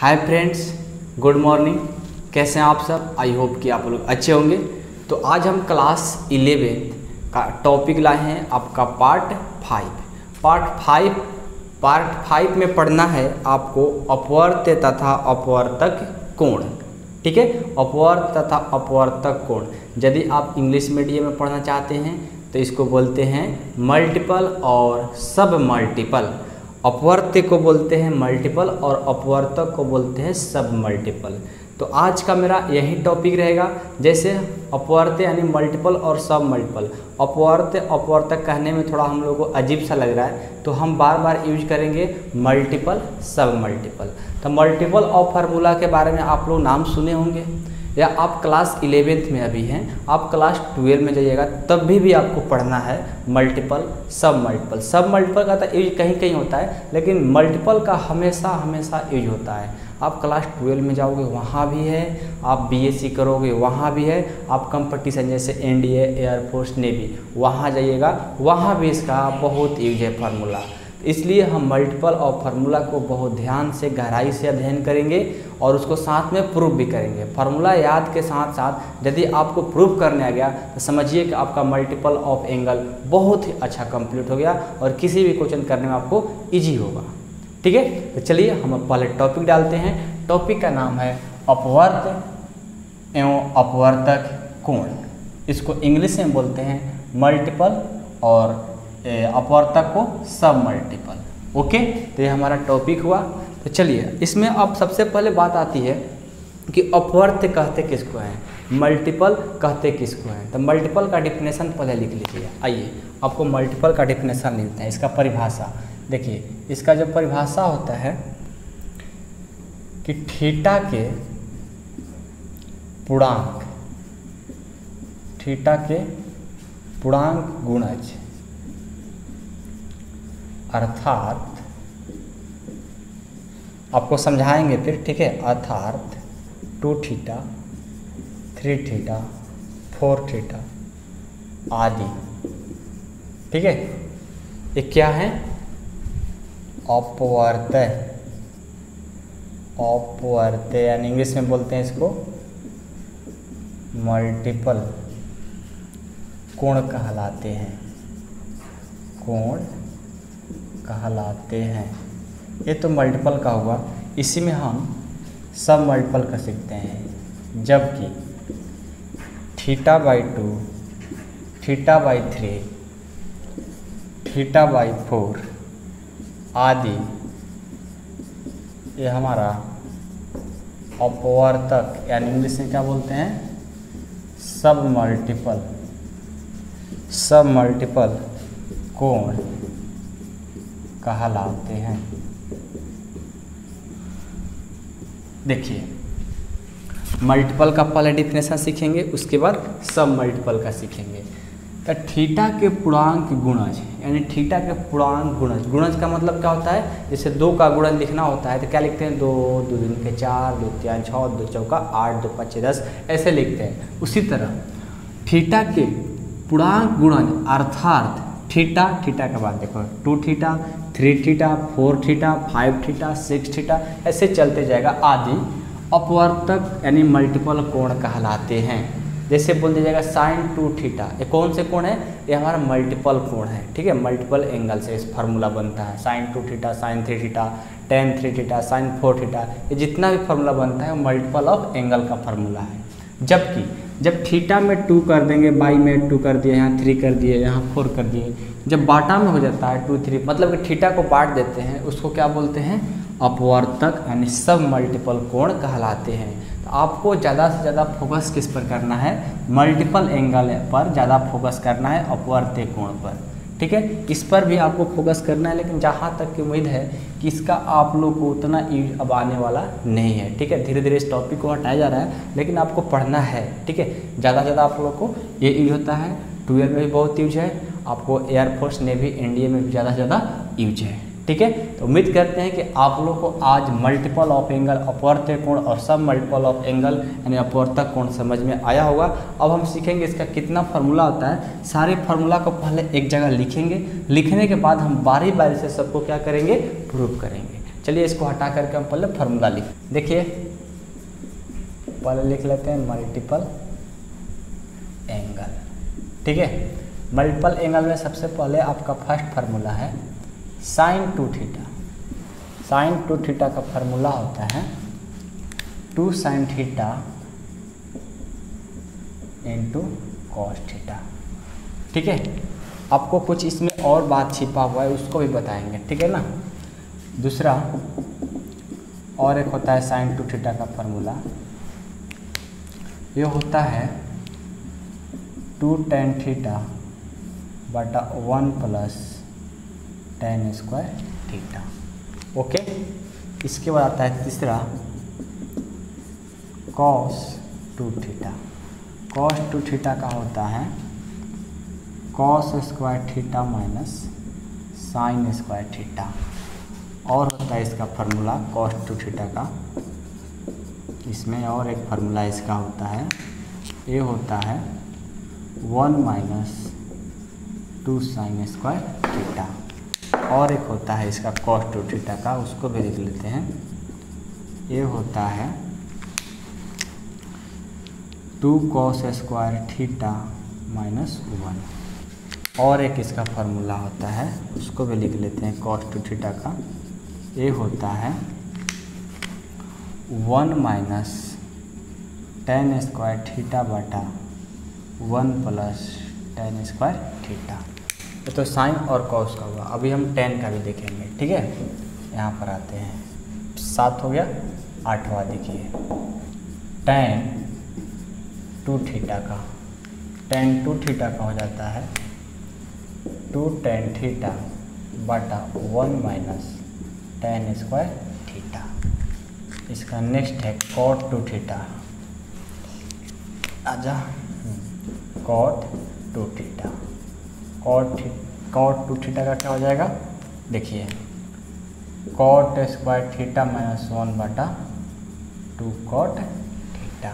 Hi friends good morning कैसे हैं आप सब? आई होप कि आप लोग अच्छे होंगे। तो आज हम क्लास इलेवेंथ का टॉपिक लाए हैं आपका part five part five part five में पढ़ना है आपको अपवर्त तथा अपवर्तक कोण। ठीक है? अपवर्त तथा अपवर्तक कोण। यदि आप इंग्लिश मीडियम में पढ़ना चाहते हैं तो इसको बोलते हैं मल्टीपल और सब मल्टीपल अपवर्त्य को बोलते हैं मल्टीपल और अपवर्तक को बोलते हैं सब मल्टीपल तो आज का मेरा यही टॉपिक रहेगा, जैसे अपवर्त्य यानी मल्टीपल और सब मल्टीपल अपवर्त्य अपवर्तक कहने में थोड़ा हम लोग को अजीब सा लग रहा है तो हम बार बार यूज़ करेंगे मल्टीपल सब मल्टीपल तो मल्टीपल ऑफ़ फार्मूला के बारे में आप लोग नाम सुने होंगे। या आप क्लास इलेवेंथ में अभी हैं, आप क्लास ट्वेल्व में जाइएगा, तब भी भी आपको पढ़ना है मल्टीपल सब मल्टीपल सब मल्टीपल का तो यूज़ कहीं कहीं होता है, लेकिन मल्टीपल का हमेशा हमेशा यूज़ होता है। आप क्लास ट्वेल्व में जाओगे, वहाँ भी है, आप बीएससी करोगे, वहाँ भी है, आप कंपटीशन जैसे एनडीए एयरफोर्स नेवी वहाँ जाइएगा, वहाँ भी इसका बहुत यूज़ है फार्मूला इसलिए हम मल्टीपल और फार्मूला को बहुत ध्यान से, गहराई से अध्ययन करेंगे और उसको साथ में प्रूव भी करेंगे। फार्मूला याद के साथ साथ यदि आपको प्रूफ करने आ गया तो समझिए कि आपका मल्टीपल ऑफ़ एंगल बहुत ही अच्छा कंप्लीट हो गया और किसी भी क्वेश्चन करने में आपको इजी होगा। ठीक है? तो चलिए हम पहले टॉपिक डालते हैं। टॉपिक का नाम है अपवर्त एवं अपवर्तक कोण। इसको इंग्लिश में बोलते हैं मल्टीपल और अपवर्तक को सब मल्टीपल ओके तो ये हमारा टॉपिक हुआ। तो चलिए, इसमें अब सबसे पहले बात आती है कि अपवर्त कहते किसको हैं? मल्टीपल कहते किसको हैं? तो मल्टीपल का डिफिनेशन पहले लिख लीजिए। आइए, आपको मल्टीपल का डिफिनेशन लिखते हैं, इसका परिभाषा। देखिए, इसका जो परिभाषा होता है कि थीटा के पूर्णांक थीटा के पूर्णांक गुणज। अर्थात, आपको समझाएँगे फिर, ठीक है? अर्थात, two theta, three theta, four theta आदि। ठीक है? ये क्या है? अपवर्तय। अपवर्तय, यानी इंग्लिश में बोलते हैं इसको मल्टीपल कोण कहलाते हैं। कोण कहलाते हैं। ये तो मल्टीपल का हुआ। इसी में हम सब मल्टीपल कर सकते हैं। जबकि theta by two theta by three theta by four आदि, ये हमारा अपवर्तक यानी इंग्लिश में क्या बोलते हैं? सब मल्टीपल सब मल्टीपल कोण। कहलाते हैं। देखिए मल्टीपल का पहले डिफिनेशन सीखेंगे, उसके बाद सब मल्टीपल का सीखेंगे। तो थीटा के पूर्णांक गुणज, यानी थीटा के पूर्णांक गुणज। गुणज का मतलब क्या होता है? जैसे दो का गुणज लिखना होता है तो क्या लिखते हैं? दो दो दिन के चार, दो तीन छः दो चौका, आठ, दो पच्चीस, दस, ऐसे लिखते हैं। उसी तरह थीटा के पूर्णांक गुणज अर्थात थीटा थीटा के बाद देखो। Two theta, three theta, four theta, five theta, six theta, ऐसे चलते जाएगा आदि। अपवर्तक यानी मल्टीपल कोण कहलाते हैं। जैसे बोल दिया जाएगा साइन टू थीटा ये कौन से कोण है? ये हमारा मल्टीपल कोण है, ठीक है? मल्टीपल एंगल से इस फार्मूला बनता है। Sine two theta sine three theta tan three theta sine four theta ये जितना भी फार्मूला बनता है, वो मल्टीपल ऑफ़ एंगल का फार्मूला है। जबकि जब थीटा में टू कर देंगे, बाई में टू कर दिए, यहाँ थ्री कर दिए, यहाँ फोर कर दिए, जब बाटा में हो जाता है टू, थ्री मतलब कि थीटा को बांट देते हैं, उसको क्या बोलते हैं? अपवर्तक यानी सब मल्टीपल कोण कहलाते हैं। तो आपको ज़्यादा से ज़्यादा फोकस किस पर करना है? मल्टीपल एंगल पर ज़्यादा फोकस करना है अपवर्त्य कोण पर। ठीक है? इस पर भी आपको फोकस करना है, लेकिन जहाँ तक की उम्मीद है कि इसका आप लोग को उतना यूज़ अब आने वाला नहीं है, ठीक है? धीरे धीरे इस टॉपिक को हटाया जा रहा है, लेकिन आपको पढ़ना है, ठीक है? ज़्यादा से ज़्यादा आप लोग को ये यूज़ होता है ट्वेल्व में भी बहुत यूज़ है, आपको एयरफोर्स नेवी एनडीए में भी ज़्यादा से ज़्यादा यूज़ है। ठीक है? तो उम्मीद करते हैं कि आप लोग को आज मल्टीपल ऑफ़ एंगल अपवर्त्य कोण और सब मल्टीपल ऑफ़ एंगल यानी अपवर्तक कोण समझ में आया होगा। अब हम सीखेंगे इसका कितना फार्मूला होता है। सारे फार्मूला को पहले एक जगह लिखेंगे। लिखने के बाद हम बारी बारी से सबको क्या करेंगे? प्रूव करेंगे। चलिए इसको हटा करके हम पहले फार्मूला लिख देखिए। पहले लिख लेते हैं मल्टीपल एंगल ठीक है? मल्टीपल एंगल में सबसे पहले आपका फ़र्स्ट फार्मूला है। Sine two theta sine two theta का फार्मूला होता है two sine theta into cos theta ठीक है? आपको कुछ इसमें और बात छिपा हुआ है, उसको भी बताएँगे। ठीक है ना? दूसरा, और एक होता है साइन टू थीटा का फार्मूला ये होता है टू टेन थीटा बटा one plus tan square theta okay इसके बाद आता है तीसरा। Cos two theta cos two theta का होता है cos square theta minus sine square theta और होता है इसका फार्मूला कॉस टू थीटा का। इसमें और एक फार्मूला इसका होता है। ये होता है one minus two sine square theta और एक होता है इसका कॉस टू थीटा का, उसको भी लिख लेते हैं। ये होता है two cos square theta minus one और एक इसका फार्मूला होता है, उसको भी लिख लेते हैं कॉस टू थीटा का। ये होता है one minus tan square theta बटा one plus tan square theta तो साइन और कॉस का हुआ। अभी हम टेन का भी देखेंगे, ठीक है? यहाँ पर आते हैं। सात हो गया आठवां देखिए। टेन टू थीटा का। टेन टू थीटा का हो जाता है। टू टेन थीटा बटा one minus tan square theta. इसका नेक्स्ट है कॉट टू थीटा। आजा। Cot two theta. Cot cot two theta का क्या हो जाएगा? देखिए cot square theta minus one बटा टू कॉट थीटा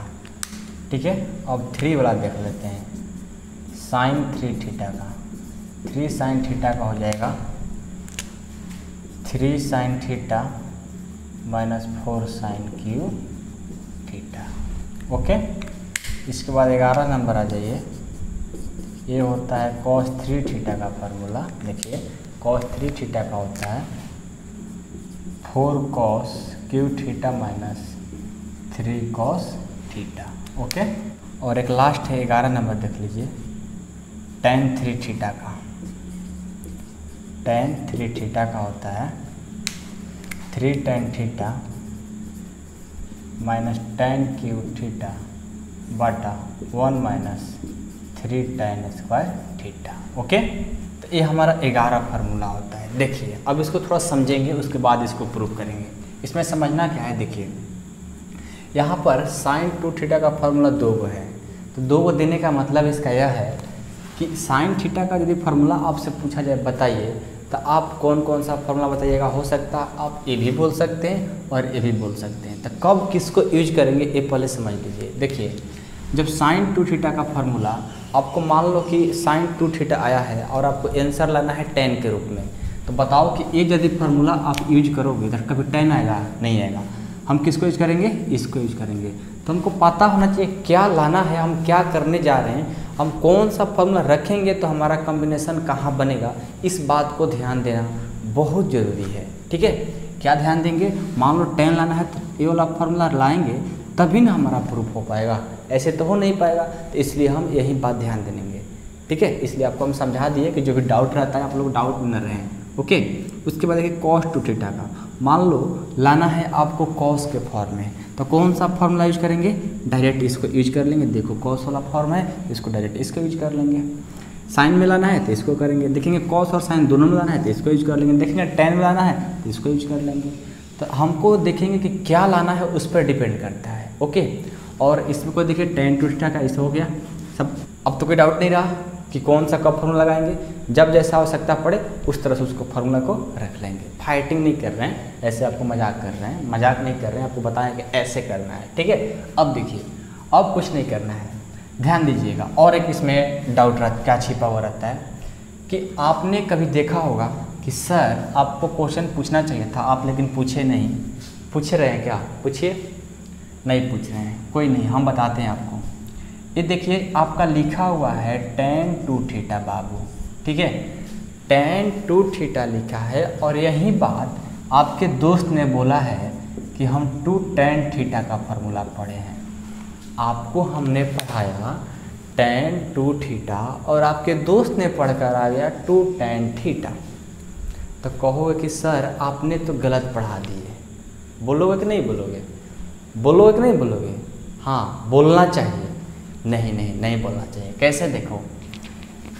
ठीक है? अब थ्री वाला देख लेते हैं। साइन थ्री थीटा का। थ्री साइन थीटा का हो जाएगा। Three sine theta minus four sine cube theta okay इसके बाद ग्यारह नंबर आ जाइए। ये होता है कॉस थ्री थीटा का फार्मूला देखिए कॉस थ्री थीटा का होता है four cos cube theta minus three cos theta okay और एक लास्ट है, ग्यारह नंबर देख लीजिए टेन थ्री थीटा का। टेन थ्री थीटा का होता है three tan theta minus tan cube theta बटा one minus three tan square theta okay तो ये हमारा ग्यारह फार्मूला होता है। देखिए, अब इसको थोड़ा समझेंगे, उसके बाद इसको प्रूव करेंगे। इसमें समझना क्या है? देखिए, यहाँ पर साइन टू थीटा का फार्मूला दो गो है। तो दो गो देने का मतलब इसका यह है कि साइन थीटा का यदि फार्मूला आपसे पूछा जाए, बताइए तो आप कौन कौन सा फार्मूला बताइएगा? हो सकता है आप ये भी बोल सकते हैं और ये भी बोल सकते हैं। तो कब किसको यूज़ करेंगे, ये पहले समझ लीजिए। देखिए, जब साइन टू थीटा का फार्मूला आपको मान लो कि साइन टू थीटा आया है और आपको आंसर लाना है टेन के रूप में तो बताओ कि एक यदि फार्मूला आप यूज़ करोगे तो कभी टेन आएगा? नहीं आएगा। हम किसको यूज़ करेंगे? इसको यूज़ करेंगे। तो हमको पता होना चाहिए क्या लाना है, हम क्या करने जा रहे हैं। हम कौन सा फॉर्मूला रखेंगे तो हमारा कॉम्बिनेशन कहाँ बनेगा? इस बात को ध्यान देना बहुत ज़रूरी है, ठीक है? क्या ध्यान देंगे? मान लो टेन लाना है तो ये वाला फार्मूला लाएँगे, तभी ना हमारा प्रूफ हो पाएगा। ऐसे तो हो नहीं पाएगा तो इसलिए हम यही बात ध्यान देंगे। ठीक है? इसलिए आपको हम समझा दिए कि जो भी डाउट रहता है, आप लोग डाउट न रहें। ओके? उसके बाद देखिए कॉस टू थीटा का। मान लो, लाना है आपको कॉस के फॉर्म में। तो कौन सा फॉर्मूला यूज़ करेंगे? डायरेक्ट इसको यूज़ कर लेंगे। देखो कॉस वाला फॉर्म है, इसको डायरेक्ट इसको यूज़ कर लेंगे। साइन में लाना है तो इसको करेंगे। देखेंगे कॉस और साइन दोनों में लाना है तो इसको यूज़ कर लेंगे। देखेंगे टेन में लाना है तो इसको यूज़ कर लेंगे। तो हमको देखेंगे कि क्या लाना है, उस पर डिपेंड करता है। ओके? और इसमें कोई देखिए टेन टू का ऐसे हो गया। सब, अब तो कोई डाउट नहीं रहा कि कौन सा कब फॉर्मूला लगाएँगे। जब जैसा आवश्यकता पड़े, उस तरह से उसको फार्मूला को रख लेंगे। फाइटिंग नहीं कर रहे हैं, ऐसे आपको मज़ाक कर रहे हैं। मज़ाक नहीं कर रहे हैं, आपको बताएँ कि ऐसे करना है, ठीक है? अब देखिए, अब कुछ नहीं करना है। ध्यान दीजिएगा, और एक इसमें डाउट क्या छिपा हुआ रहता है कि आपने कभी देखा होगा कि सर, आपको क्वेश्चन पूछना चाहिए था, आप लेकिन पूछे नहीं। पूछ रहे हैं क्या? पूछिए। नहीं पूछ रहे हैं। कोई नहीं, हम बताते हैं आपको। ये देखिए, आपका लिखा हुआ है टेन टू थीटा बाबू। ठीक है? टेन टू थीटा लिखा है और यही बात आपके दोस्त ने बोला है कि हम टू टेन थीटा का फॉर्मूला पढ़े हैं। आपको हमने पढ़ाया टेन टू थीटा और आपके दोस्त ने पढ़कर आ गया टू टेन थीटा तो कहोगे कि, सर, आपने तो गलत पढ़ा दिए। बोलोगे कि नहीं बोलोगे? बोलोगे कि नहीं बोलोगे? हाँ बोलना चाहिए। नहीं नहीं नहीं बोलना चाहिए। कैसे देखो?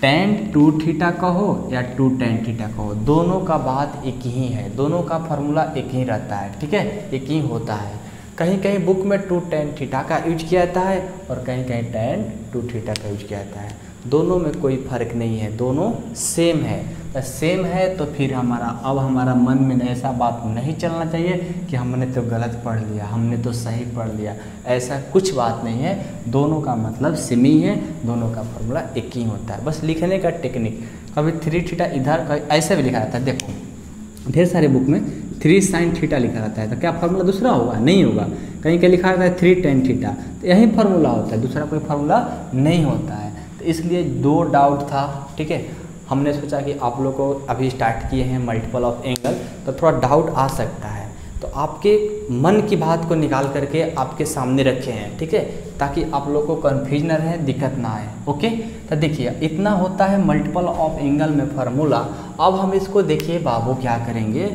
टेन टू थीटा कहो या टू टेन थीटा कहो, दोनों का बात एक ही है। दोनों का फार्मूला एक ही रहता है, ठीक है? एक ही होता है। कहीं कहीं बुक में टू टेन थीटा का यूज़ किया जाता है और कहीं कहीं टेन टू थीटा का यूज़ किया जाता है। दोनों में कोई फ़र्क नहीं है, दोनों सेम है। तो सेम है तो फिर हमारा, अब हमारा मन में ऐसा बात नहीं चलना चाहिए कि हमने तो गलत पढ़ लिया, हमने तो सही पढ़ लिया। ऐसा कुछ बात नहीं है। दोनों का मतलब सेम ही है, दोनों का फॉर्मूला एक ही होता है। बस लिखने का टेक्निक कभी थ्री थीटा इधर ऐसे भी लिखा रहता है, देखो। ढेर सारे बुक में थ्री साइन थीटा लिखा रहता है। तो क्या फार्मूला दूसरा होगा? नहीं होगा। कहीं कहीं लिखा रहता है? थ्री टेन थीटा तो यही फार्मूला होता है। दूसरा कोई फार्मूला नहीं होता है। तो इसलिए दो डाउट था, ठीक है? हमने सोचा कि आप लोग को अभी स्टार्ट किए हैं मल्टीपल ऑफ़ एंगल तो थोड़ा डाउट आ सकता है। तो आपके मन की बात को निकाल करके आपके सामने रखे हैं, ठीक है? ताकि आप लोग को कन्फ्यूज़ ना रहे, दिक्कत ना आए, ओके? तो देखिए, इतना होता है मल्टीपल ऑफ़ एंगल में फार्मूला अब हम इसको देखिए बाबू क्या करेंगे?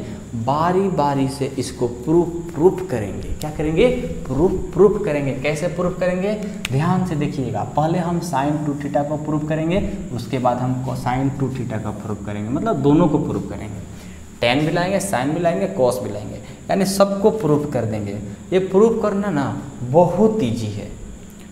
बारी बारी से इसको प्रूफ प्रूफ करेंगे। क्या करेंगे? प्रूफ प्रूफ करेंगे। कैसे प्रूफ करेंगे? ध्यान से देखिएगा। पहले हम साइन टू थीटा को प्रूफ करेंगे, उसके बाद हम साइन टू थीटा का प्रूफ करेंगे। मतलब दोनों को प्रूफ करेंगे। टेन भी लाएँगे साइन भी लाएँगे कॉस भी लाएँगे। यानी सबको प्रूफ कर देंगे। ये प्रूफ करना ना बहुत ईजी है।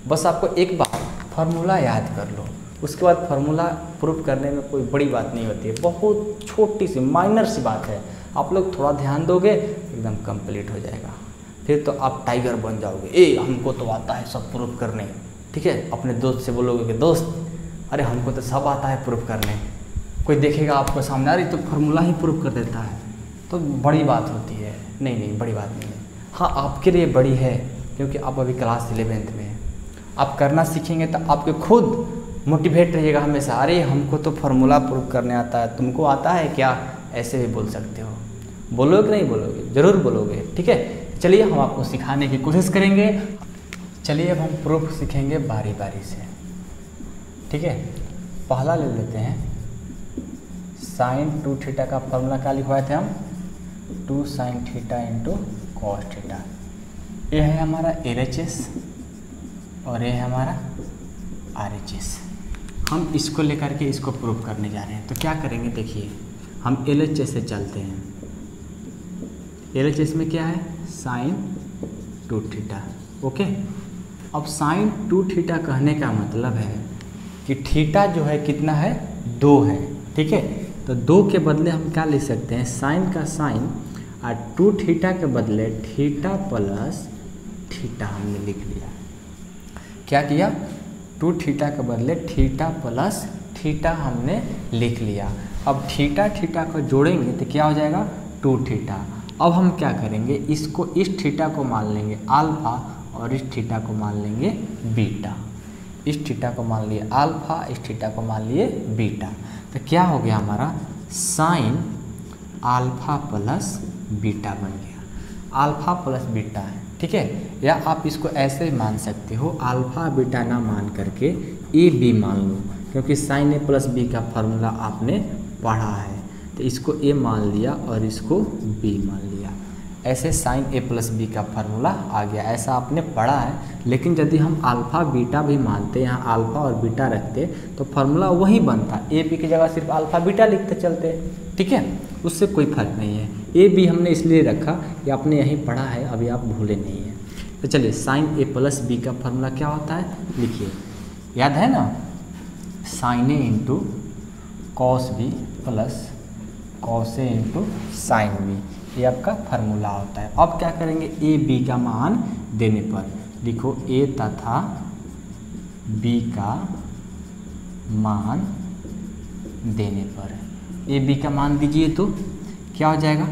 बस आपको एक बार फार्मूला याद कर लो। उसके बाद फार्मूला प्रूफ करने में कोई बड़ी बात नहीं होती है। बहुत छोटी सी माइनर सी बात है। आप लोग थोड़ा ध्यान दोगे, एकदम कंप्लीट हो जाएगा। फिर तो आप टाइगर बन जाओगे। ए, हमको तो आता है सब प्रूफ करने। ठीक है? अपने दोस्त से बोलोगे कि, दोस्त, अरे हमको तो सब आता है प्रूफ करने। कोई देखेगा आपको सामने रही तो फार्मूला ही प्रूफ कर देता है। तो बड़ी बात होती है। नहीं नहीं, बड़ी बात नहीं है। हाँ आपके लिए बड़ी है, क्योंकि आप अभी क्लास इलेवेंथ में हैं। आप करना सीखेंगे तो आपके खुद मोटिवेट रहिएगा हमेशा। अरे, हमको तो फार्मूला प्रूफ करने आता है। तुमको आता है क्या? ऐसे भी बोल सकते हो। बोलोगे नहीं बोलोगे? ज़रूर बोलोगे, ठीक है? चलिए, हम आपको सिखाने की कोशिश करेंगे। चलिए, अब हम प्रूफ सीखेंगे बारी बारी से, ठीक है? पहला ले लेते हैं। साइन टू थीटा का फॉर्मूला क्या लिखवाए थे हम? Two sine theta into cos theta ये है हमारा एल एच एस और ये है हमारा आर एच एस हम इसको लेकर के इसको प्रूव करने जा रहे हैं। तो क्या करेंगे, देखिए, हम एल एच एस से चलते हैं। एल एच एस में क्या है? साइन टू थीटा ओके अब साइन टू थीटा कहने का मतलब है कि थीटा जो है कितना है? दो है, ठीक है? तो दो के बदले हम क्या लिख सकते हैं? साइन का साइन और टू थीटा के बदले थीटा प्लस थीटा हमने लिख लिया। क्या किया? टू थीटा के बदले थीटा प्लस थीटा हमने लिख लिया। अब थीटा थीटा को जोड़ेंगे तो क्या हो जाएगा? टू थीटा अब हम क्या करेंगे? इसको, इस थीटा को मान लेंगे आल्फा और इस थीटा को मान लेंगे बीटा इस थीटा को मान लिए आल्फा इस थीटा को मान लिए बीटा तो क्या हो गया हमारा? साइन आल्फा प्लस बीटा बन गया। आल्फा प्लस बीटा है, ठीक है? या आप इसको ऐसे मान सकते हो आल्फा बीटा ना मान करके ए बी मान लो, क्योंकि साइन ए प्लस बी का फार्मूला आपने पढ़ा है। तो इसको ए मान लिया और इसको बी मान लिया। ऐसे साइन ए प्लस बी का फार्मूला आ गया। ऐसा आपने पढ़ा है, लेकिन यदि हम अल्फ़ा बीटा भी मानते यहाँ अल्फ़ा और बीटा रखते तो फार्मूला वही बनता। ए बी की जगह सिर्फ़ अल्फ़ा बीटा लिखते चलते। ठीक है? उससे कोई फ़र्क नहीं है। ए बी हमने इसलिए रखा कि आपने यहीं पढ़ा है, अभी आप भूले नहीं हैं। तो चलिए साइन ए प्लस बी का फार्मूला क्या होता है? लिखिए। याद है ना? Sine A into cos B plus cos A into sine B ये आपका फार्मूला होता है। अब क्या करेंगे? ए बी का मान देने पर। लिखो ए तथा बी का मान देने पर। ए बी का मान दीजिए तो क्या हो जाएगा?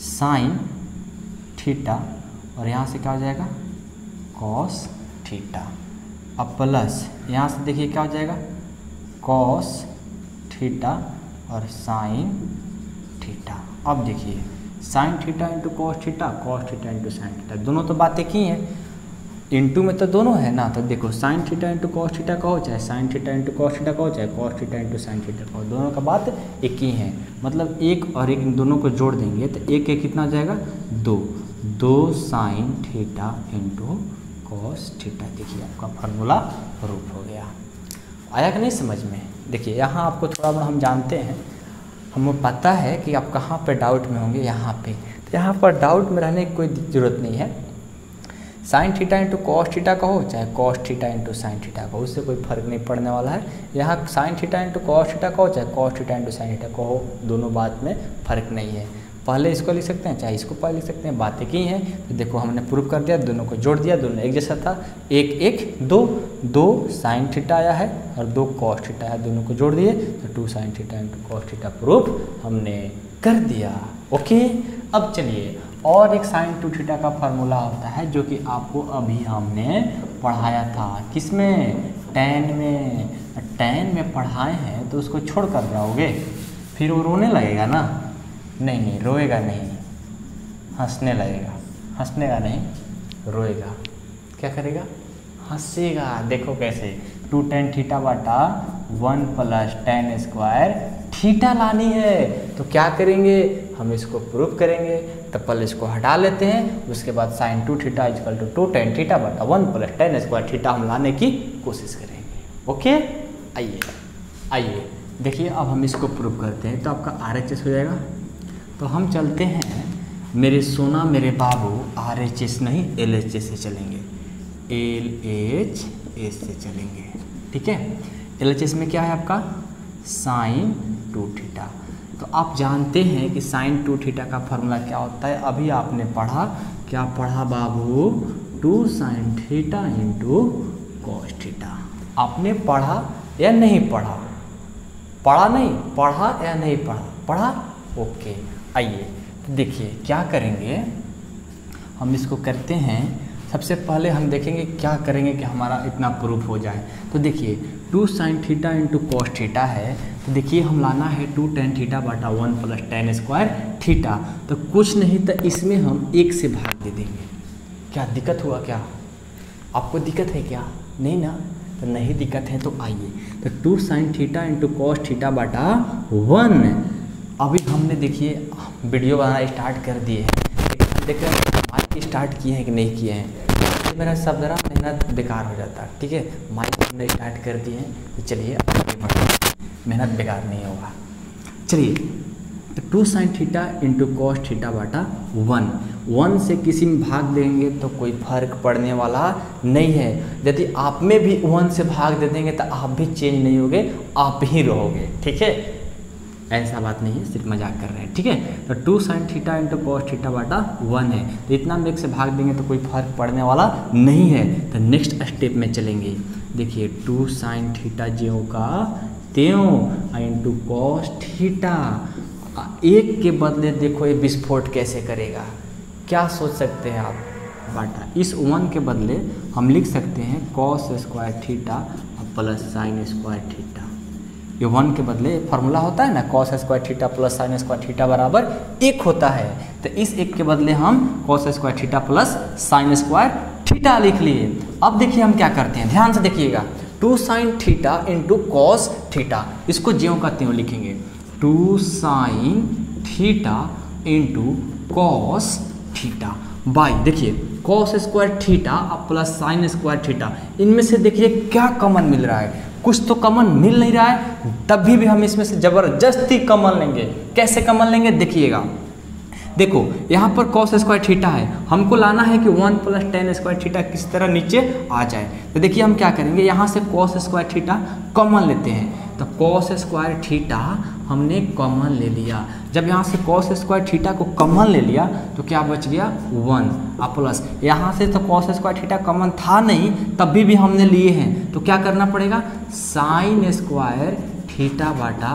साइन थीटा और यहाँ से क्या हो जाएगा? कॉस थीटा अब प्लस यहाँ से देखिए क्या हो जाएगा? कॉस थीटा और साइन थीटा। अब देखिए, sine theta into cos theta cos theta into sine theta, दोनों तो बातें की हैं। इंटू में तो दोनों है ना तो देखो sine theta into cos theta कहो चाहे sine theta into cos theta कहो चाहे cos theta into sine theta कहो दोनों का बात एक ही है। मतलब एक और एक दोनों को जोड़ देंगे तो एक एक कितना हो जाएगा? दो। दो sine theta into cos theta. देखिए, आपका फार्मूला प्रूफ हो गया। आया कि नहीं समझ में? देखिए, यहाँ आपको थोड़ा बहुत हम जानते हैं। हमें पता है कि आप कहाँ पर डाउट में होंगे, यहाँ पर तो यहाँ पर डाउट में रहने की कोई ज़रूरत नहीं है। Sine theta into cos theta हो चाहे cos theta into sine theta कहो, उससे कोई फ़र्क नहीं पड़ने वाला है। यहाँ sine theta into cos theta हो चाहे cos theta into sine theta हो दोनों बात में फ़र्क नहीं है। पहले इसको लिख सकते हैं, चाहे इसको पहले लिख सकते हैं, बातें की हैं तो देखो हमने प्रूव कर दिया, दोनों को जोड़ दिया, दोनों एक जैसा था, एक एक, दो दो साइन थीटा आया है और दो कॉस थीटा आया, दोनों को जोड़ दिए तो two sine theta into cos theta proof हमने कर दिया, ओके? अब चलिए, और एक साइन टू थीटा का फार्मूला होता है, जो कि आपको अभी हमने पढ़ाया था किसमें टेन में। टेन में पढ़ाए हैं तो उसको छोड़ कर जाओगे, फिर वो रोने लगेगा ना? नहीं नहीं रोएगा नहीं। हंसने लगेगा। हंसने का नहीं, रोएगा। क्या करेगा? हंसेगा। देखो कैसे। टू टेन थीटा बाटा, one plus tan square theta लानी है। तो क्या करेंगे? हम इसको प्रूफ करेंगे। तो पहले इसको हटा लेते हैं। उसके बाद sine two theta is equal to two tan theta बटा, one plus tan square theta हम लाने की कोशिश करेंगे। ओके? आइए। आइए। देखिए, अब हम इसको प्रूफ करते हैं। तो आपका एस हो जाएगा। तो हम चलते हैं। मेरे सोना, मेरे बाबू आर एच एस नहीं एल एच एस से चलेंगे। एल एच एस से चलेंगे। ठीक है? एल एच एस में क्या है आपका? साइन टू थीटा तो आप जानते हैं कि साइन टू थीटा का फॉर्मूला क्या होता है? अभी आपने पढ़ा। क्या पढ़ा बाबू? Two sine theta into cos theta आपने पढ़ा या नहीं पढ़ा? पढ़ा नहीं? पढ़ा या नहीं पढ़ा? पढ़ा? ओके आइए तो देखिए, क्या करेंगे? हम इसको करते हैं, सबसे पहले हम देखेंगे क्या करेंगे कि हमारा इतना प्रूफ हो जाए। तो देखिए, two sine theta into cos theta है तो देखिए, हम लाना है टू टेन थीटा बाटा one plus tan square theta तो कुछ नहीं तो इसमें हम एक से भाग दे देंगे। क्या दिक्कत हुआ क्या? आपको दिक्कत है क्या? नहीं ना? तो नहीं दिक्कत है तो आइए। तो two sine theta into cos theta बाटा वन। अभी हमने देखिए वीडियो बनाना स्टार्ट कर दिए हैं। देख माइक स्टार्ट किए हैं कि नहीं किए हैं। मेरा सब ज़रा मेहनत बेकार हो जाता है ठीक है? माइक हमने स्टार्ट कर दिए हैं तो चलिए आगे बढ़ते मेहनत बेकार नहीं होगा। चलिए तो two sine theta into cos theta बाटा वन वन से किसी में भाग देंगे तो कोई फ़र्क पड़ने वाला नहीं है। यदि आप में भी वन से भाग दे देंगे तो आप भी चेंज नहीं होगे, आप ही रहोगे, ठीक है? ऐसा बात नहीं है, सिर्फ़ मज़ाक कर रहे हैं, ठीक है? तो two sine theta into cos theta बाटा वन है। तो इतना में एक से भाग देंगे तो कोई फ़र्क पड़ने वाला नहीं है। तो नेक्स्ट स्टेप में चलेंगे। देखिए टू साइन थीटा ज्यों का त्यों इंटू कॉस थीटा एक के बदले देखो ये विस्फोट कैसे करेगा। क्या सोच सकते हैं आप? बाटा। इस वन के बदले हम लिख सकते हैं cos square theta plus sine square theta ये वन के बदले फार्मूला होता है ना cos square theta plus sine square theta बराबर एक होता है। तो इस एक के बदले हम cos square theta plus sine square theta लिख लिए। अब देखिए हम क्या करते हैं, ध्यान से देखिएगा। Two sine theta into cos theta इसको ज्यों का त्यों लिखेंगे। Two sine theta into cos theta by देखिए कॉस स्क्वायर थीटा और प्लस साइन स्क्वायर थीटा इनमें से देखिए क्या कॉमन मिल रहा है। कुछ तो कमल मिल नहीं रहा है, तभी भी हम इसमें से ज़बरदस्ती कमल लेंगे। कैसे कमल लेंगे? देखिएगा। देखो, यहाँ पर कॉस स्क्वायर थीटा है। हमको लाना है कि one plus tan square theta किस तरह नीचे आ जाए। तो देखिए हम क्या करेंगे, यहाँ से कॉस स्क्वायर थीटा कॉमन लेते हैं। तो कॉस स्क्वायर थीटा हमने कॉमन ले लिया। जब यहाँ से कॉस स्क्वायर थीटा को कॉमन ले लिया तो क्या बच गया? वन आ प्लस यहाँ से तो कॉस स्क्वायर थीटा कॉमन था नहीं, तभी भी हमने लिए हैं। तो क्या करना पड़ेगा? साइन स्क्वायर थीटा बाटा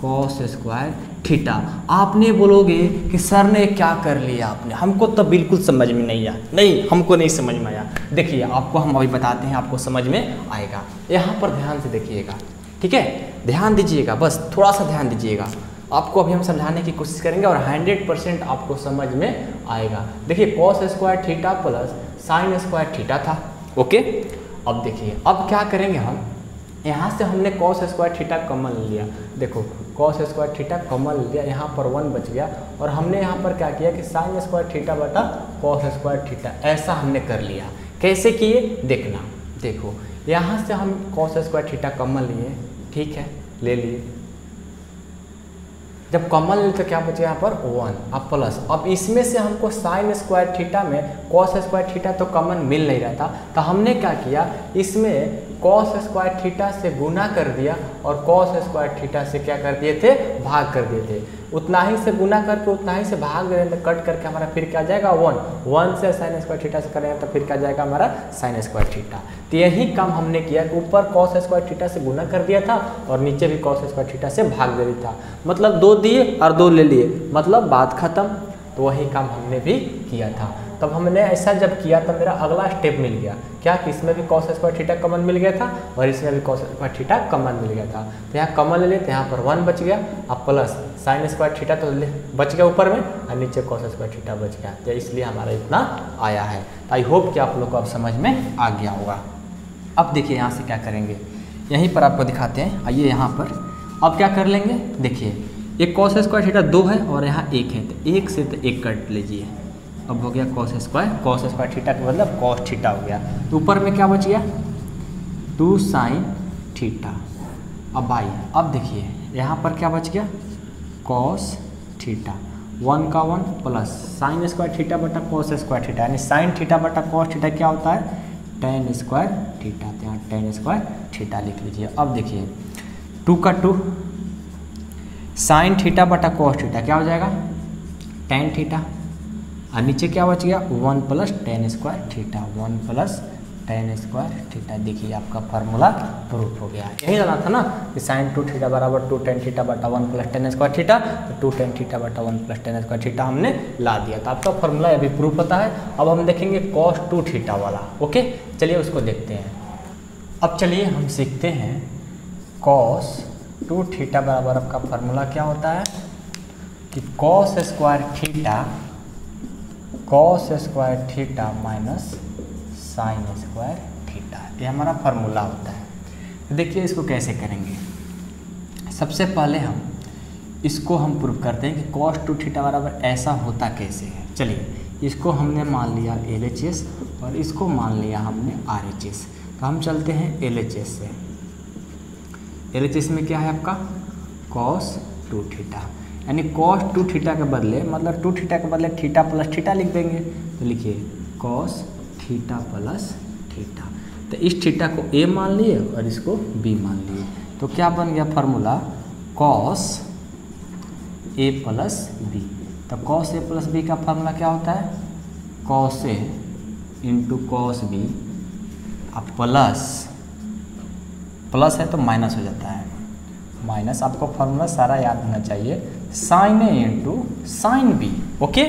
कॉस स्क्वायर थीटा आपने बोलोगे कि सर ने क्या कर लिया आपने? हमको तो बिल्कुल समझ में नहीं आया। नहीं, हमको नहीं समझ में आया। देखिए, आपको हम अभी बताते हैं, आपको समझ में आएगा। यहाँ पर ध्यान से देखिएगा। ठीक है? ध्यान दीजिएगा, बस थोड़ा सा ध्यान दीजिएगा। आपको अभी हम समझाने की कोशिश करेंगे और 100 परसेंट आपको समझ में आएगा। देखिए cos square theta plus sine square theta था। ओके? अब देखिए, अब क्या करेंगे हम? यहाँ से हमने कॉस स्क्वायर थीटा कमन लिया। देखो कॉस स्क्वायर थीटा कमन लिया, यहाँ पर वन बच गया। और हमने यहाँ पर क्या किया कि साइन स्क्वायर थीटा बटा कॉस स्क्वायर थीटा ऐसा हमने कर लिया। कैसे किए? देखना। देखो यहाँ से हम कॉस स्क्वायर थीटा कॉमन लिए, ठीक है, ले लिए। जब कॉमन लिए तो क्या बचे यहाँ पर? वन अब प्लस अब इसमें से हमको साइन स्क्वायर थीटा में कॉस स्क्वायर थीटा तो कॉमन मिल नहीं रहा था तो हमने क्या किया? इसमें कॉस स्क्वायर थीटा से गुना कर दिया और कॉस स्क्वायर थीटा से क्या कर दिए थे? भाग कर दिए थे। उतना ही से गुना करके, उतना ही से भाग दे तो कट करके हमारा फिर क्या जाएगा? वन वन से साइन स्क्वायर थीटा से करेंगे तो फिर क्या जाएगा? हमारा साइन स्क्वायर थीटा तो यही काम हमने किया कि ऊपर कॉस स्क्वायर थीटा से गुना कर दिया था और नीचे भी कॉस स्क्वायर थीटा से भाग दे दिया था। मतलब दो दिए और दो ले लिए। मतलब बात खत्म। तो वही काम हमने भी किया था। तब हमने ऐसा जब किया, तब मेरा अगला स्टेप मिल गया। क्या कि इसमें भी कॉस स्क्वायर थीटा कमन मिल गया था और इसमें भी कॉस स्क्वायर थीटा कमन मिल गया था। तो यहाँ कमन ले लेते यहाँ पर वन बच गया, अब प्लस साइन स्क्वायर थीटा तो बच गया ऊपर में, और नीचे कॉस स्क्वायर थीटा बच गया। तो इसलिए हमारा इतना आया है। तो आई होप कि आप लोग को अब समझ में आ गया होगा। अब देखिए यहाँ से क्या करेंगे। यहीं पर आपको दिखाते हैं। आइए यहाँ पर। अब क्या कर लेंगे? देखिए, एक कॉस स्क्वायर थीटा दो है और यहाँ एक है। तो एक से तो एक कट लीजिए। अब हो गया cos square cos square theta का मतलब कॉस थीटा हो गया। तो ऊपर में क्या बच गया टू साइन थीटा अब भाई, अब देखिए, यहाँ पर क्या बच गया? कॉस थीटा वन का one plus sine square theta बटा कॉस स्क्वायर थीटा यानी साइन थीटा बटा कॉस थीटा क्या होता है? टेन स्क्वायर थीटा तो यहाँ टेन स्क्वायर थीटा लिख लीजिए। अब देखिए टू का टू साइन थीटा बटा कॉस थीटा क्या हो जाएगा? टेन थीटा और नीचे क्या बच गया? One plus tan square theta. One plus tan square theta. देखिए आपका फार्मूला प्रूफ हो गया। यही जाना था ना कि साइन टू थीटा बराबर टू टेन थीटा बटा one plus tan square theta तो टू टेन थीटा बटा one plus tan square theta हमने ला दिया। तो आपका फार्मूला अभी प्रूफ होता है। अब हम देखेंगे कॉस टू थीटा वाला। ओके? चलिए उसको देखते हैं। अब चलिए हम सीखते हैं कॉस टू थीटा बराबर आपका फार्मूला क्या होता है? कि cos square theta cos square theta minus sine square theta ये हमारा फार्मूला होता है। देखिए इसको कैसे करेंगे। सबसे पहले हम इसको हम प्रूव करते हैं कि कॉस टू थीटा बराबर ऐसा होता कैसे है। चलिए, इसको हमने मान लिया एल एच एस और इसको मान लिया हमने आर एच एस तो हम चलते हैं एल एच एस से। एल एच एस में क्या है आपका? कॉस टू थीटा यानी कॉस टू थीटा के बदले मतलब टू थीटा के बदले थीटा प्लस थीटा लिख देंगे। तो लिखिए कॉस थीटा प्लस थीटा तो इस थीटा को ए मान लिए और इसको बी मान लिए। तो क्या बन गया formula cos A plus B तो कॉस ए प्लस बी का फार्मूला क्या होता है? Cos A into cos B plus plus है तो माइनस हो जाता है। माइनस आपको फार्मूला सारा याद होना चाहिए। Sine A into sine B okay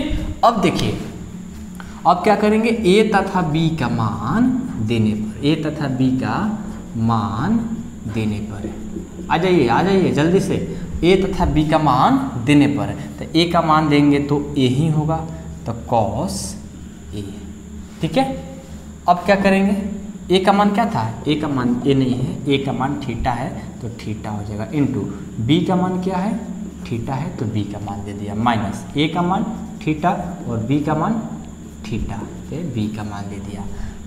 अब देखिए, अब क्या करेंगे? ए तथा बी का मान देने पर ए तथा बी का मान देने पर। आ जाइए आ जाइए जल्दी से। ए तथा बी का मान देने पर तो ए का मान देंगे तो ए ही होगा तो कॉस ए ठीक है? अब क्या करेंगे? ए का मान क्या था? ए का मान ए नहीं है ए का मान थीटा है तो थीटा हो जाएगा इंटू बी का मान क्या है? थीटा है तो बी का मान दे दिया। माइनस ए का मान थीटा और बी का मान थीटा। पे बी का मान दे दिया।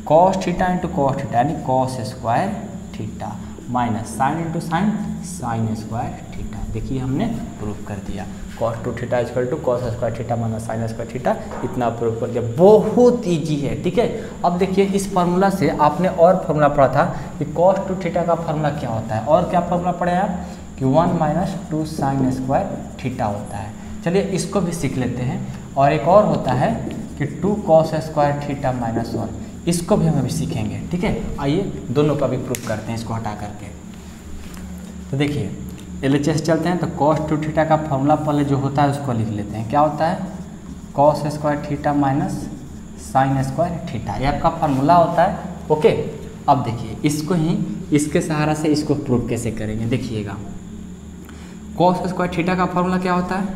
Cos theta into cos theta, यानी cos square theta. Minus sine into sine sine square theta. देखिए हमने प्रूफ कर दिया। Cos two theta equal two cos square theta minus sine square theta, इतना प्रूफ कर दिया। बहुत ईजी है, ठीक है? अब देखिए इस फार्मूला से आपने और फार्मूला पढ़ा था कि कॉस टू थीटा का फार्मूला क्या होता है। और क्या फार्मूला पढ़े आप? कि one minus two sine square theta होता है। चलिए इसको भी सीख लेते हैं। और एक और होता है कि two cos square theta minus one. इसको भी हम अभी सीखेंगे, ठीक है? आइए, दोनों का भी प्रूफ करते हैं इसको हटा करके। तो देखिए एल एच एस चलते हैं तो कॉस टू थीटा का फॉर्मूला पहले जो होता है उसको लिख लेते हैं। क्या होता है? Cos square theta minus sine square theta. ये आपका फार्मूला होता है। ओके, अब देखिए, इसको ही, इसके सहारा से इसको प्रूव कैसे करेंगे? देखिएगा। कॉस स्क्वायर थीटा का फॉर्मूला क्या होता है?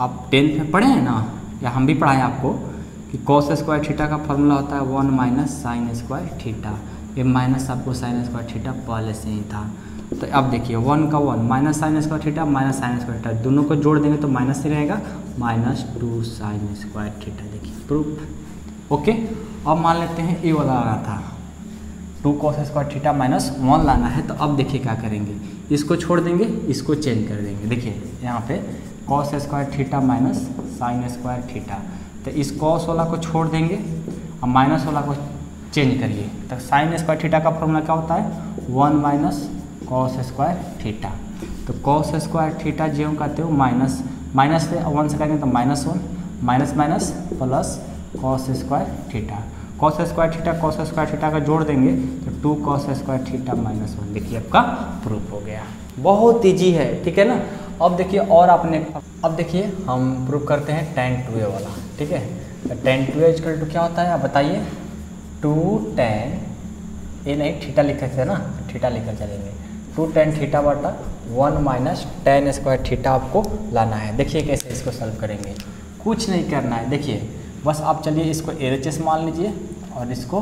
आप टेंथ में पढ़े हैं ना? या हम भी पढ़ाएँ आपको कि कॉस स्क्वायर थीटा का फॉर्मूला होता है one minus sine square theta ये माइनस आपको साइन स्क्वायर थीटा पहले से ही था। तो अब देखिए वन का one minus sine square theta minus sine square theta दोनों को जोड़ देंगे तो माइनस ही रहेगा। Minus two sine square theta देखिए प्रूफ ओके अब मान लेते हैं ए वाला आना था। Two cos square theta minus one लाना है तो अब देखिए क्या करेंगे। इसको छोड़ देंगे, इसको चेंज कर देंगे। देखिए, यहाँ पे cos square theta minus sine square theta तो इस कॉस वाला को छोड़ देंगे, और माइनस वाला को चेंज करिए। तो साइन स्क्वायर थीटा का फॉर्मूला क्या होता है? One minus cos square theta तो कॉस स्क्वायर थीटा जो कहते हो माइनस माइनस से वन से करेंगे तो minus one minus minus plus cos square theta cos square theta cos square theta का जोड़ देंगे तो two cos square theta minus one देखिए आपका प्रूफ हो गया। बहुत ईजी है, ठीक है ना? अब देखिए और आपने, अब देखिए हम प्रूफ करते हैं टेन टू ए वाला, ठीक है? तो टेन टू एजकल टू क्या होता है? आप बताइए। टू टेन ये नहीं थीटा लिखा हैं ना? थीटा लिखकर चलेंगे। टू टेन थीटा बटा one minus tan square theta आपको लाना है। देखिए कैसे इसको सॉल्व करेंगे। कुछ नहीं करना है। देखिए बस आप चलिए इसको एस मान लीजिए और इसको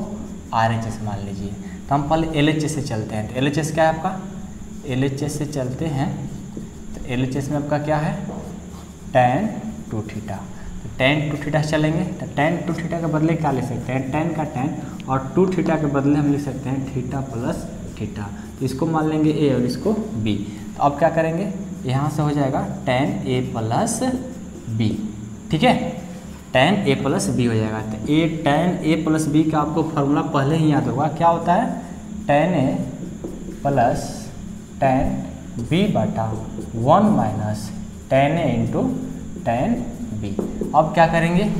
एस मान लीजिए। तो हम पहले एल से चलते हैं। तो एस क्या है आपका? एस से चलते हैं। तो एस में आपका क्या है? Tan two theta tan two theta चलेंगे। तो टेन टू थीटा के बदले क्या लिख सकते हैं? टेन का टेन और टू थीटा के बदले हम लिख सकते हैं थीटा प्लस थीटा तो इसको मान लेंगे ए और इसको बी तो अब क्या करेंगे? यहाँ से हो जाएगा टेन ए प्लस बी ठीक है? टेन ए प्लस बी हो जाएगा। तो A tan A plus B का आपको फॉर्मूला पहले ही याद होगा। क्या होता है? Tan A plus tan B बटा one minus tan A into tan B अब क्या करेंगे?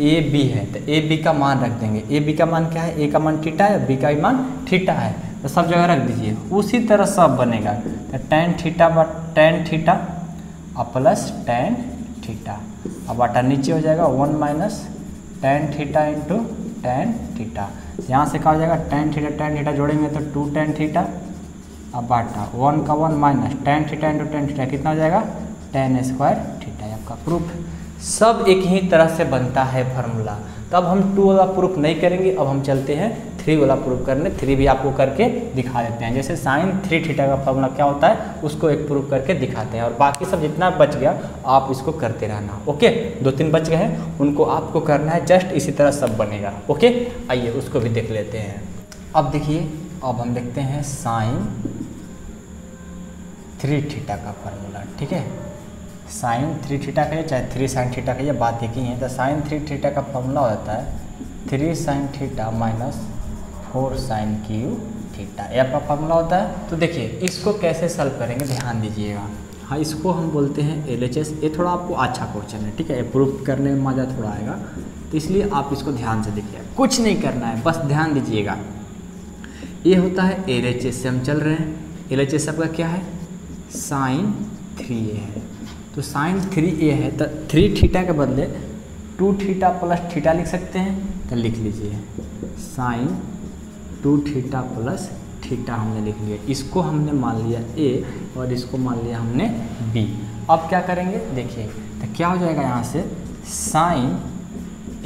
ए बी है। तो ए बी का मान रख देंगे। ए बी का मान क्या है? ए का मान थीटा है बी का मान थीटा है। तो सब जगह रख दीजिए। उसी तरह सब बनेगा। तो tan theta but tan theta और प्लस टेन थीटा। अब बाटा नीचे हो जाएगा one minus tan theta into tan theta. यहाँ से क्या हो जाएगा? टेन थीटा टेन थीटा जोड़ेंगे तो टू टेन थीटा। अब बाटा वन का one minus tan theta into tan theta कितना हो जाएगा? टेन स्क्वायर थीटा आपका प्रूफ सब एक ही तरह से बनता है फार्मूला तो अब हम टू वाला प्रूफ नहीं करेंगे, अब हम चलते हैं थ्री वाला प्रूफ करने, थ्री भी आपको करके दिखा देते हैं। जैसे साइन थ्री थीटा का फॉर्मूला क्या होता है, उसको एक प्रूफ करके दिखाते हैं। और बाकी सब जितना बच गया, आप इसको करते रहना, ओके? दो तीन बच गए हैं, उनको आपको करना है, जस्ट इसी तरह सब बनेगा, ओके? आइए, उसको भी देख लेते हैं। अब देखिए, अब हम देखते हैं साइन थ्री थीटा का फार्मूला, ठीक है? साइन थ्री थीटा का चाहे थ्री साइन थीटा का, ये बात एक ही। है तो साइन थ्री थीटा का फॉर्मूला होता है, three sine theta minus four sine cube theta. ये आपका फार्मूला होता है। तो देखिए, इसको कैसे सॉल्व करेंगे? ध्यान दीजिएगा। हाँ इसको हम बोलते हैं एल एच एस ये थोड़ा आपको अच्छा क्वेश्चन है, ठीक है? प्रूफ करने में मज़ा थोड़ा आएगा। तो इसलिए आप इसको ध्यान से देखिए। कुछ नहीं करना है, बस ध्यान दीजिएगा। ये होता है एल एच एस से हम चल रहे हैं। एल एच एस आपका क्या है? साइन थ्री ए है। तो साइन थ्री ए है तो थ्री थीटा के बदले टू थीटा प्लस थीटा लिख सकते हैं। तो लिख लीजिए। Sine two theta plus theta हमने लिख लिया। इसको हमने मान लिया ए और इसको मान लिया हमने बी अब क्या करेंगे? देखिए तो क्या हो जाएगा यहाँ से? साइन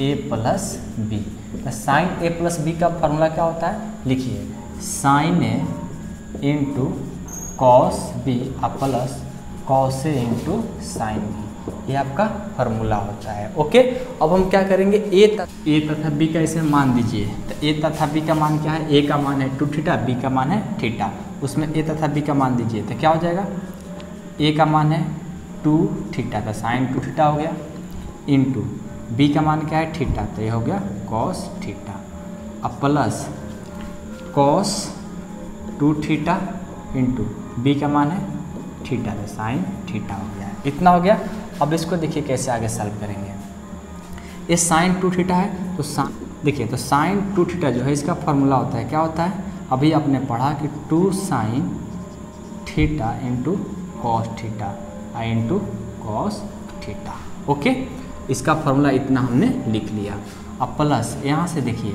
ए प्लस बी तो साइन ए प्लस बी का फॉर्मूला क्या होता है? लिखिए। Sine A into cos B plus cos A into sine B ये आपका फार्मूला होता है ओके अब हम क्या करेंगे? ए ए तथा बी का इसे मान दीजिए। तो ए तथा बी का मान क्या है? ए का मान है टू थीटा बी का मान है थीटा उसमें ए तथा बी का मान दीजिए तो क्या हो जाएगा? ए का मान है टू थीटा का साइन टू थीटा हो गया इन टू बी का मान क्या है? थीटा तो ये हो गया कॉस थीटा अब plus cos two theta into B का मान है थीटा तो साइन थीटा हो गया। इतना हो गया। अब इसको देखिए कैसे आगे सॉल्व करेंगे। ये साइन टू थीटा है तो सा देखिए तो साइन टू थीटा जो है, इसका फॉर्मूला होता है, क्या होता है? अभी आपने पढ़ा कि two sine theta into cos theta into cos theta okay? इसका फॉर्मूला इतना हमने लिख लिया। अब प्लस यहाँ से देखिए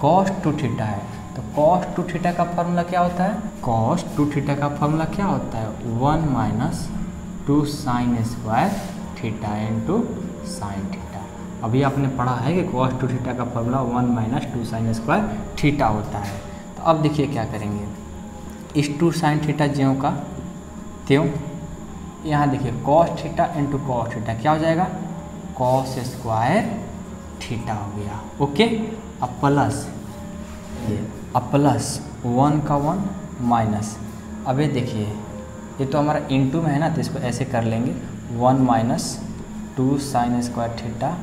कॉस टू थीटा है तो कॉस टू थीटा का फॉर्मूला क्या होता है? कॉस टू थीटा का फॉर्मूला क्या होता है? One minus two sine square theta into sine theta अभी आपने पढ़ा है कि कॉस टू थीटा का formula one minus two sine square theta होता है। तो अब देखिए क्या करेंगे। इस टू साइन थीटा ज्यों का, त्यों, यहाँ देखिए cos theta into cos theta क्या हो जाएगा? कॉस स्क्वायर थीटा हो गया। ओके? अब प्लस ये, अब प्लस वन का वन माइनस अब देखिए ये तो हमारा इंटू में है ना तो इसको ऐसे कर लेंगे। One minus two sine square theta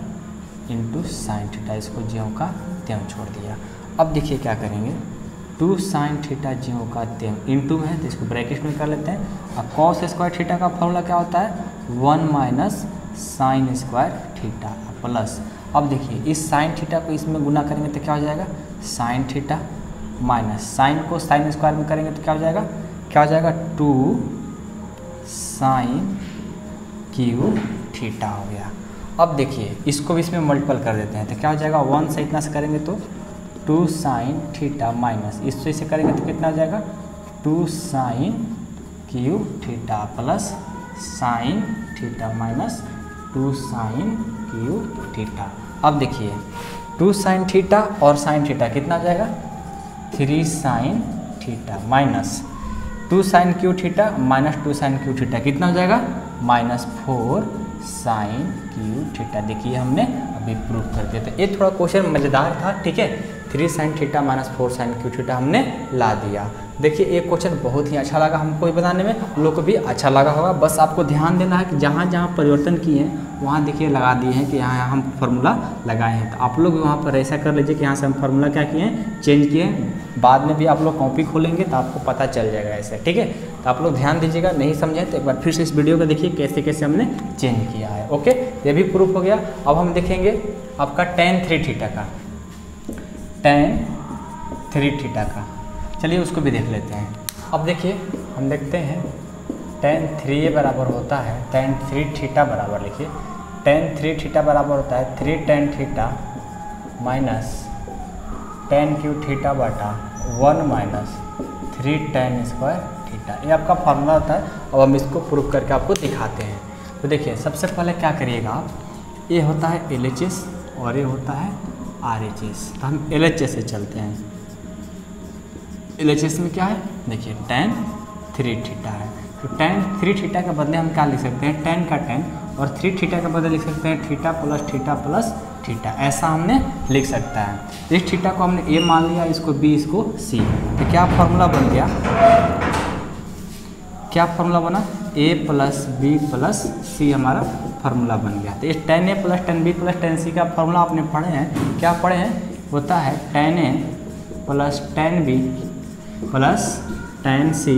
into sine theta, इसको ज्यों का त्यों छोड़ दिया। अब देखिए क्या करेंगे। टू साइन थीटा ज्यों का त्यों इंटू में है तो इसको ब्रैकेट में कर लेते हैं। अब कॉस स्क्वायर थीटा का फॉर्मूला क्या होता है? One minus sine square theta plus. अब देखिए, इस साइन थीटा को इसमें गुना करेंगे तो क्या हो जाएगा? Sine theta minus. साइन को साइन स्क्वायर में करेंगे तो क्या हो जाएगा? क्या हो जाएगा? टू साइन क्यू थीटा हो गया। अब देखिए, इसको भी इसमें मल्टीपल कर देते हैं। तो क्या हो जाएगा? वन से इतना से करेंगे तो टू साइन थीटा माइनस इससे इसे करेंगे तो कितना हो जाएगा? Two sine cube theta plus sine theta minus two sine cube theta अब देखिए टू साइन थीटा और साइन थीटा कितना आ जाएगा? Three sine theta minus two sine cube theta minus two sine cube theta कितना हो जाएगा? Minus four sine cube theta. देखिए हमने अभी प्रूफ कर दिया था। ये थोड़ा क्वेश्चन मज़ेदार था, ठीक है? Three sine theta minus four sine cube theta हमने ला दिया। देखिए, एक क्वेश्चन बहुत ही अच्छा लगा हमको बताने में। लोग को भी अच्छा लगा होगा। बस आपको ध्यान देना है कि जहाँ जहाँ परिवर्तन किए हैं, वहाँ देखिए लगा दिए हैं कि यहाँ हम फार्मूला लगाए हैं। तो आप लोग भी वहाँ पर ऐसा कर लीजिए कि यहाँ से हम फार्मूला क्या किए हैं? चेंज किए हैं। बाद में भी आप लोग कॉपी खोलेंगे तो आपको पता चल जाएगा ऐसे, ठीक है? तो आप लोग ध्यान दीजिएगा, नहीं समझे तो एक बार फिर से इस वीडियो को देखिए, कैसे कैसे हमने चेंज किया है ओके ये भी प्रूफ हो गया। अब हम देखेंगे आपका टेन थ्री थीटा का। टेन थ्री थीटा का। चलिए उसको भी देख लेते हैं। अब देखिए, हम देखते हैं टेन थ्री ए बराबर होता है टेन थ्री थीटा बराबर लिखिए। टेन थ्री थीटा बराबर होता है three tan theta minus tan cube theta बटा one minus three tan square theta. ये आपका फॉर्मूला होता है। अब हम इसको प्रूव करके आपको दिखाते हैं। तो देखिए, सबसे पहले क्या करिएगा आप? ये होता है LHS और ये होता है आर तो हम एस से चलते हैं। एल एच एस में क्या है? देखिए टेन थ्री ठीटा है। तो टेन थ्री ठीटा के बदले हम क्या लिख सकते हैं? टेन का टेन और थ्री ठीटा के बदले लिख सकते हैं theta plus theta plus theta ऐसा हमने लिख सकता है। इस ठीटा को हमने ए मान लिया, इसको बी इसको सी तो क्या फॉर्मूला बन गया? क्या फॉर्मूला बना? A plus B plus C हमारा फार्मूला बन गया। तो इस tan A plus tan B plus tan C का फार्मूला आपने पढ़े हैं। क्या पढ़े हैं? होता है tan A plus tan B plus tan C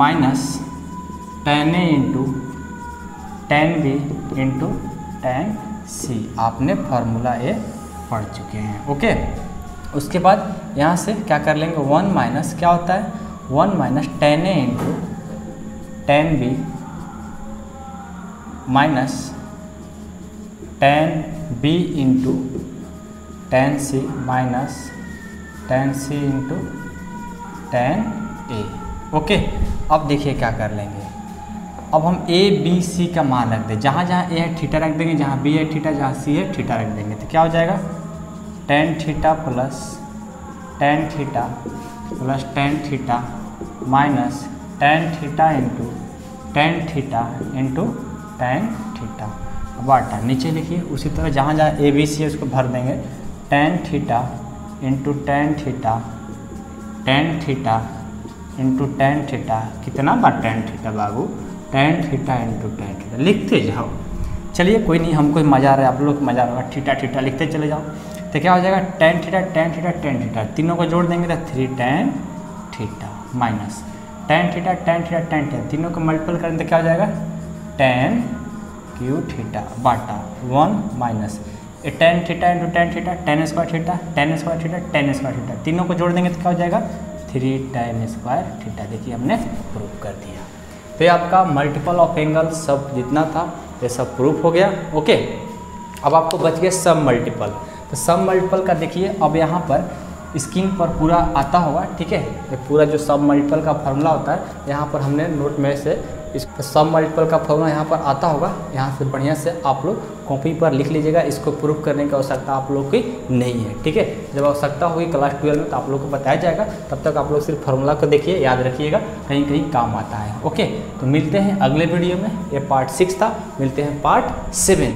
minus tan A into tan B into tan C आपने फार्मूला ए पढ़ चुके हैं ओके उसके बाद यहाँ से क्या कर लेंगे? वन माइनस क्या होता है? One minus tan A into tan B minus tan B into tan C minus tan C into tan A okay अब देखिए क्या कर लेंगे। अब हम ए बी सी का मान रख दें। जहाँ जहाँ ए है थीटा रख देंगे। जहाँ बी है थीटा जहाँ सी है थीटा रख देंगे। तो क्या हो जाएगा? Tan theta plus tan theta plus tan theta minus tan theta into tan theta into tan theta वाटा नीचे लिखिए उसी तरह जहाँ जहाँ ए बी सी है, उसको भर देंगे। Tan theta into tan theta tan theta into tan theta कितना बार टेन थीटा बाबू? Tan theta into tan theta लिखते जाओ। चलिए, कोई नहीं, हमको मज़ा आ रहा है, आप लोग मज़ा आ रहा है थीटा थीटा लिखते चले जाओ। तो क्या हो जाएगा? Tan theta tan theta tan theta तीनों को जोड़ देंगे तो three tan theta minus tan theta tan theta tan theta तीनों को मल्टीपल करें तो क्या हो जाएगा? टेन क्यू थीटा बाटा one minus tan theta into tan theta tan square theta tan square theta tan square theta तीनों को जोड़ देंगे तो क्या हो जाएगा? थ्री टेन स्क्वायर थीटा देखिए हमने प्रूव कर दिया। तो ये आपका मल्टीपल ऑफ़ एंगल सब जितना था, ये सब प्रूफ हो गया ओके अब आपको बच गया सब मल्टीपल तो सब मल्टीपल का देखिए, अब यहाँ पर स्क्रीन पर पूरा आता होगा, ठीक है? ये पूरा जो सब मल्टीपल का फॉर्मूला होता है, यहाँ पर हमने नोट में से इस सब मल्टीपल का फॉर्मूला यहाँ पर आता होगा, यहाँ से बढ़िया से आप लोग कॉपी पर लिख लीजिएगा, इसको प्रूफ करने की आवश्यकता आप लोग की नहीं है, ठीक है? जब आवश्यकता होगी क्लास ट्वेल्व में तो आप लोग को बताया जाएगा, तब तक आप लोग सिर्फ़ फार्मूला को देखिए, याद रखिएगा, कहीं कहीं काम आता है, ओके? तो मिलते हैं अगले वीडियो में, ये पार्ट सिक्स था, मिलते हैं पार्ट सेवन